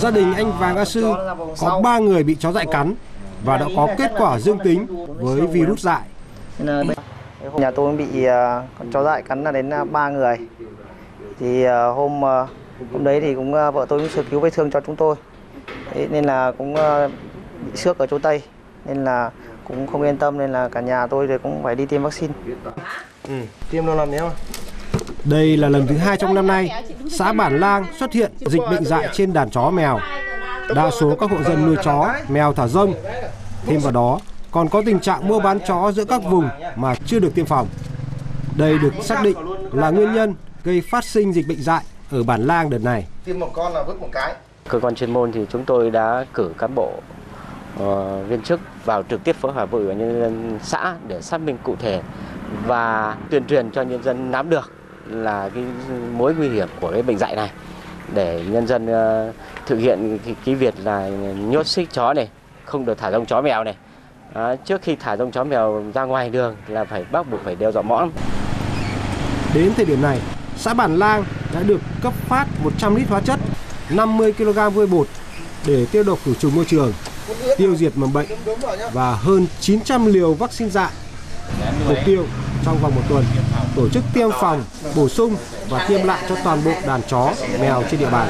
Gia đình anh Vàng A Sư có 3 người bị chó dại cắn và đã có kết quả dương tính với virus dại. Nhà tôi bị ờ, con chó dại cắn là đến ờ, ba người. Thì ờ, hôm hôm đấy thì cũng vợ tôi cũng sơ cứu vết thương cho chúng tôi. Thế nên là cũng bị xước ở chỗ tay nên là cũng không yên tâm nên là cả nhà tôi thì cũng phải đi tiêm vaccine. Ừ, tiêm đâu làm nhé. Đây là lần thứ hai trong năm nay, xã Bản Lang xuất hiện dịch bệnh dại trên đàn chó mèo. Đa số các hộ dân nuôi chó, mèo thả rông. Thêm vào đó, còn có tình trạng mua bán chó giữa các vùng mà chưa được tiêm phòng. Đây được xác định là nguyên nhân gây phát sinh dịch bệnh dại ở Bản Lang đợt này. Tiêm một con là vứt một cái. Cơ quan chuyên môn thì chúng tôi đã cử cán bộ uh, viên chức vào trực tiếp phối hợp với ủy ban nhân dân xã để xác minh cụ thể và tuyên truyền cho nhân dân nắm được là cái mối nguy hiểm của cái bệnh dạy này để nhân dân ờ, thực hiện cái, cái việc là nhốt xích chó này không được thả rông chó mèo này à, trước khi thả rông chó mèo ra ngoài đường là phải bắt buộc phải đeo dọa mõm đến thời điểm này xã Bản Lang đã được cấp phát 100 lít hóa chất 50 kg vôi bột để tiêu độc khử trùng môi trường tiêu diệt mầm bệnh và hơn 900 liều vaccine dạy mục tiêu trong vòng một tuần tổ chức tiêm phòng, bổ sung và tiêm lại cho toàn bộ đàn chó, mèo trên địa bàn.